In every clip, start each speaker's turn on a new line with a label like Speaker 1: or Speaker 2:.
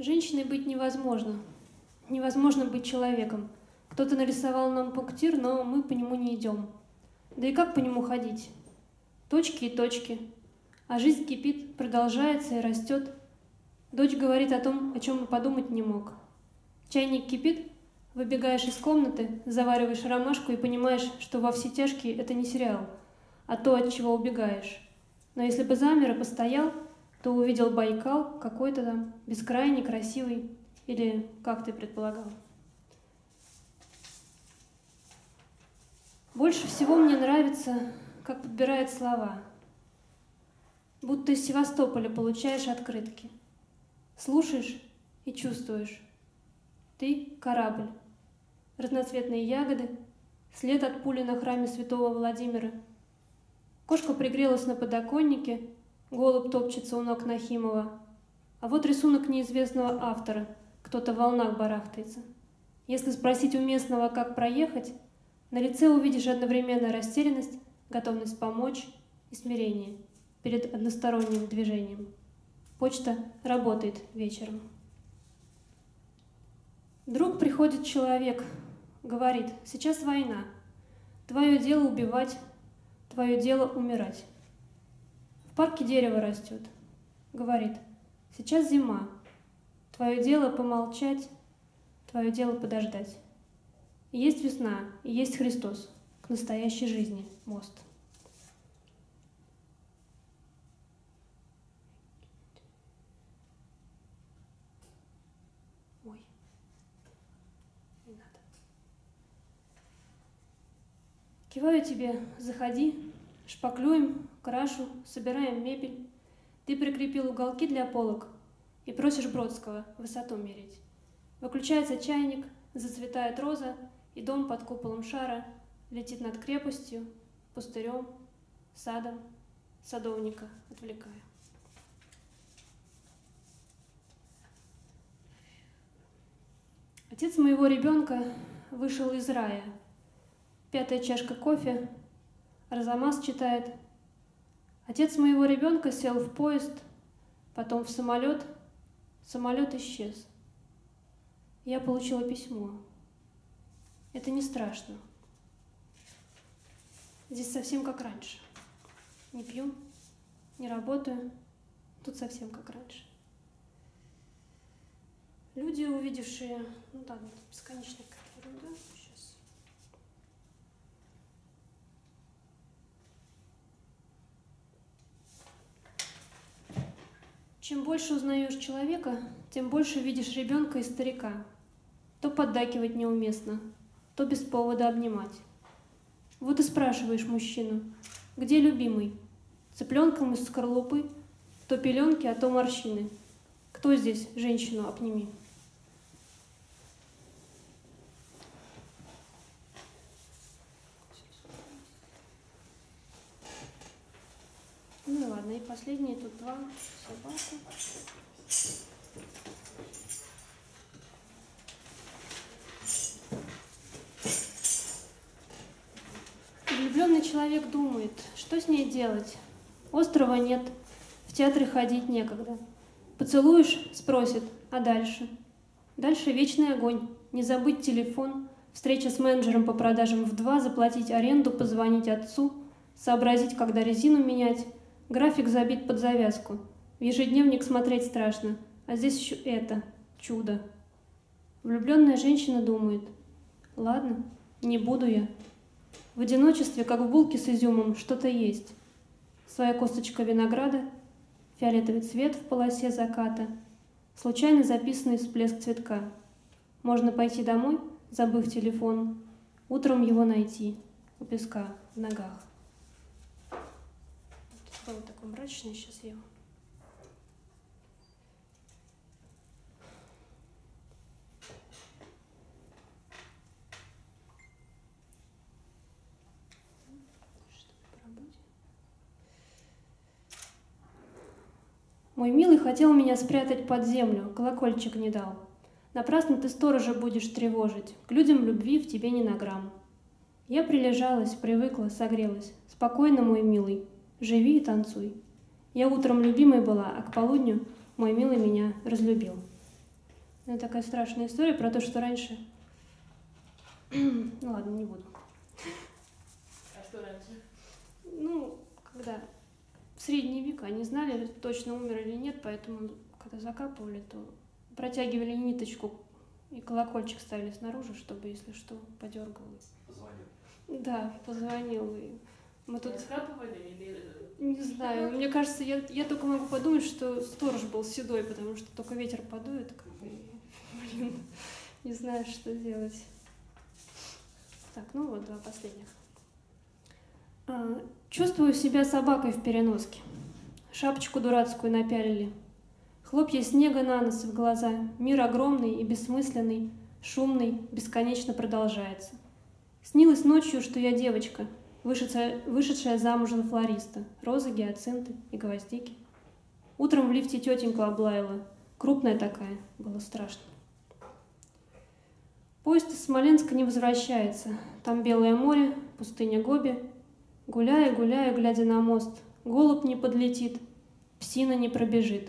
Speaker 1: Женщиной быть невозможно. Невозможно быть человеком. Кто-то нарисовал нам пунктир, но мы по нему не идем. Да и как по нему ходить? Точки и точки. А жизнь кипит, продолжается и растет. Дочь говорит о том, о чем и подумать не мог. Чайник кипит, выбегаешь из комнаты, завариваешь ромашку и понимаешь, что во все тяжкие это не сериал, а то, от чего убегаешь. Но если бы замер и постоял, то увидел Байкал какой-то там бескрайний, красивый, или как ты предполагал. Больше всего мне нравится, как подбирает слова. Будто из Севастополя получаешь открытки. Слушаешь и чувствуешь. Ты — корабль. Разноцветные ягоды, след от пули на храме святого Владимира. Кошка пригрелась на подоконнике, голубь топчется у ног Нахимова. А вот рисунок неизвестного автора, кто-то в волнах барахтается. Если спросить у местного, как проехать, на лице увидишь одновременно растерянность, готовность помочь и смирение перед односторонним движением. Почта работает вечером. Друг приходит человек, говорит, сейчас война, твое дело убивать, твое дело умирать. Парке дерево растет, говорит, сейчас зима, твое дело помолчать, твое дело подождать. Есть весна, и есть Христос, к настоящей жизни мост. Ой, не надо. Киваю тебе, заходи, шпаклюем, крашу, собираем мебель. Ты прикрепил уголки для полок и просишь Бродского высоту мерить. Выключается чайник, зацветает роза — и дом под куполом шара летит над крепостью, пустырем, садом, садовника отвлекая. Отец моего ребенка вышел из рая. Пятая чашка кофе, Арзамас читает. Отец моего ребенка сел в поезд, потом в самолет. Самолет исчез. Я получила письмо. Это не страшно. Здесь совсем как раньше. Не пью, не работаю. Тут совсем как раньше. Люди, увидевшие, ну да, бесконечная какая-то. Сейчас. Чем больше узнаешь человека, тем больше видишь ребенка и старика. То поддакивать неуместно, то без повода обнимать. Вот и спрашиваешь мужчину, где любимый? Цыпленком из скорлупы, то пеленки, а то морщины. Кто здесь женщину обними? Ну ладно, и последние тут два собаки. Влюбленный человек думает, что с ней делать? Острова нет, в театре ходить некогда. Поцелуешь? Спросит, а дальше? Дальше вечный огонь, не забыть телефон, встреча с менеджером по продажам в два, заплатить аренду, позвонить отцу, сообразить, когда резину менять. График забит под завязку. В ежедневник смотреть страшно, а здесь еще это, чудо. Влюбленная женщина думает, ладно, не буду я. В одиночестве, как в булке с изюмом, что-то есть. Своя косточка винограда, фиолетовый цвет в полосе заката, случайно записанный всплеск цветка. Можно пойти домой, забыв телефон, утром его найти у песка в ногах. Вот было такое мрачное, сейчас я Мой милый хотел меня спрятать под землю, колокольчик не дал. Напрасно ты сторожа будешь тревожить, к людям любви в тебе не на грамм. Я прилежалась, привыкла, согрелась. Спокойно, мой милый, живи и танцуй. Я утром любимой была, а к полудню мой милый меня разлюбил. Это такая страшная история про то, что раньше... ну ладно, не буду.
Speaker 2: А что раньше?
Speaker 1: Ну, когда в средние века не знали, точно умер или нет, поэтому когда закапывали, то протягивали ниточку и колокольчик ставили снаружи, чтобы, если что, подергал.
Speaker 3: Позвонил.
Speaker 1: Да, позвонил. И мы тут...
Speaker 2: Или...
Speaker 1: Не знаю, мне кажется, я, я только могу подумать, что сторож был седой, потому что только ветер подует, как бы, блин, не знаю, что делать. Так, ну вот, два последних. А, чувствую себя собакой в переноске. Шапочку дурацкую напялили. Хлопья снега на нос в глаза. Мир огромный и бессмысленный, шумный, бесконечно продолжается. Снилось ночью, что я девочка, вышедшая, вышедшая замуж за флориста. Розы, гиацинты и гвоздики. Утром в лифте тетеньку облаяла. Крупная такая. Было страшно. Поезд из Смоленска не возвращается. Там Белое море, пустыня Гоби. Гуляя, гуляя, глядя на мост. Голубь не подлетит, псина не пробежит.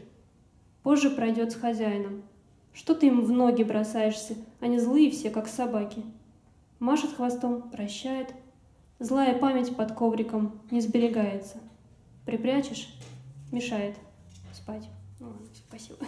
Speaker 1: Позже пройдет с хозяином. Что ты им в ноги бросаешься? Они злые все, как собаки. Машет хвостом, прощает. Злая память под ковриком не сберегается. Припрячешь — мешает спать. Ну ладно, спасибо.